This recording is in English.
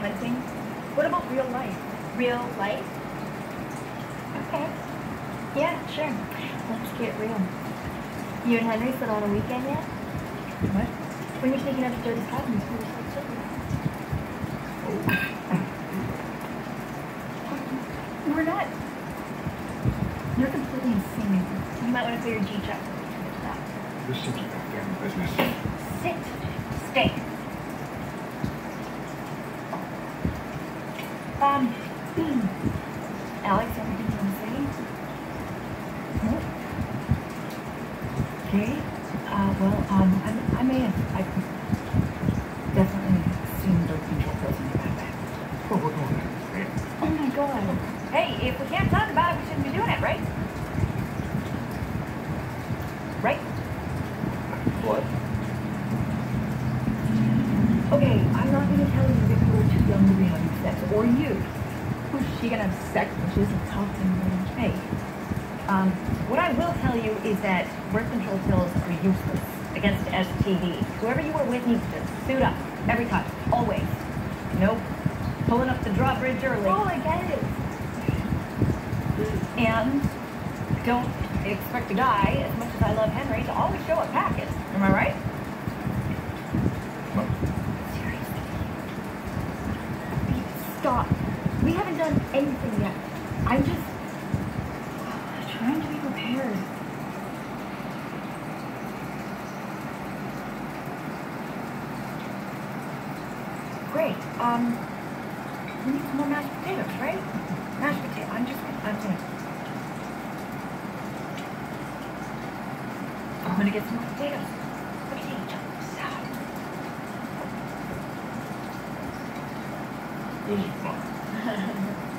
hunting. What about real life? Real life? Okay. Yeah, sure. Let's get real. You and Henry sit on a weekend yet? What? When you're taking up to Jody's cabin, so we're so We're not. You're completely insane. You might want to clear your G-check. This seems like a family business. Sit. Stay. Um, Alex, anything you want to say? What? Okay. Uh, well, um, I'm, I may have, I definitely seen birth control pills in your backpack. Well, we're going there? Oh my god. Hey, if we can't talk about it, we shouldn't be doing it, right? Right? What? Okay, I'm not gonna tell you that you were too to be having sex, or you. Who's she gonna have sex when she doesn't talk to anybody? Hey, Um, what I will tell you is that birth control pills are useless against STD. Whoever you are with needs to suit up every time, always. Nope. Pulling up the drawbridge early. Oh, I get it. And don't expect a guy, as much as I love Henry, to always show up packing. Am I right? Stop. We haven't done anything yet. I'm just trying to be prepared. Great. Um, we need some more mashed potatoes, right? Mashed potato. I'm just gonna, I'm gonna. I'm gonna get some more potatoes. This is fun.